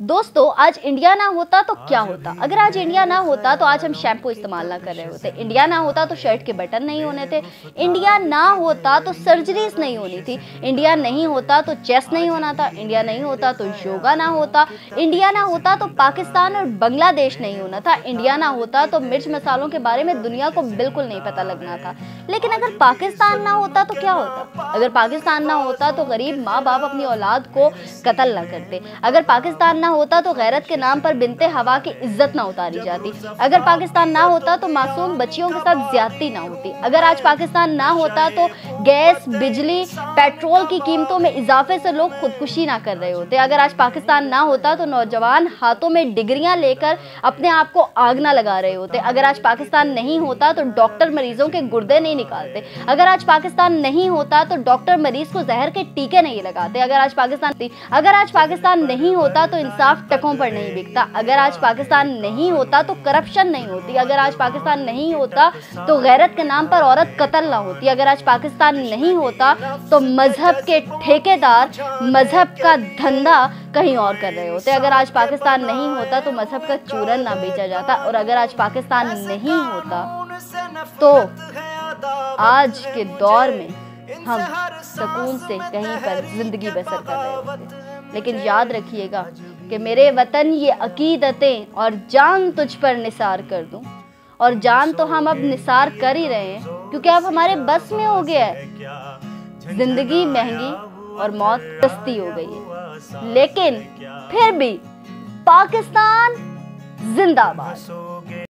दोस्तों आज इंडिया ना होता तो क्या होता अगर आज इंडिया ना होता तो आज हम शैम्पू इस्तेमाल ना कर रहे होते इंडिया ना होता तो शर्ट के बटन नहीं होने थे इंडिया ना होता तो सर्जरीज नहीं होनी थी इंडिया नहीं होता तो चेस नहीं होना था इंडिया नहीं होता तो योगा ना होता इंडिया ना होता तो पाकिस्तान और बांग्लादेश नहीं होना था इंडिया ना होता तो मिर्च मसालों के बारे में दुनिया को बिल्कुल नहीं पता लगना था लेकिन अगर पाकिस्तान ना होता तो क्या होता अगर पाकिस्तान ना होता तो गरीब माँ बाप अपनी औलाद को कत्ल ना करते अगर पाकिस्तान ना ना होता तो गैरत के नाम पर बिनते हवा की इज़्ज़त ना उतारी जाती। अगर पाकिस्तान ना होता तो मासूम बच्चियों के साथ ज्यादती ना होती। अगर आज पाकिस्तान ना होता तो गैस, बिजली, पेट्रोल की कीमतों में इजाफे से लोग खुदकुशी ना कर रहे होते। अगर आज पाकिस्तान ना होता तो नौजवान हाथों में डिग्रियाँ लेकर अपने आप को आग ना लगा रहे होते। अगर आज पाकिस्तान नहीं होता तो डॉक्टर मरीजों के गुर्दे नहीं निकालते। अगर आज पाकिस्तान नहीं होता तो डॉक्टर मरीज़ को जहर के टीके नहीं लगाते। अगर आज पाकिस्तान अगर आज पाकिस्तान नहीं होता तो इंसाफ टकों पर नहीं बिकता। अगर आज पाकिस्तान नहीं होता तो करप्शन नहीं होती। अगर आज पाकिस्तान नहीं होता तो गैरत के नाम पर औरत कत्ल ना होती। अगर आज पाकिस्तान नहीं होता तो मज़हब के ठेकेदार मज़हब का धंधा कहीं और कर रहे होते। अगर आज पाकिस्तान नहीं होता तो मज़हब का चूरन ना बेचा जाता। और अगर आज पाकिस्तान नहीं होता तो आज के दौर में हम सुकून से कहीं पर ज़िंदगी बसर कर रहे होते। लेकिन याद रखिएगा कि मेरे वतन ये अकीदतें और जान तुझ पर निसार कर दूँ। और जान तो हम अब निसार कर ही रहे हैं, क्योंकि अब हमारे बस में हो गया है। ज़िंदगी महँगी और मौत सस्ती हो गई है। लेकिन फिर भी पाकिस्तान जिंदाबाद।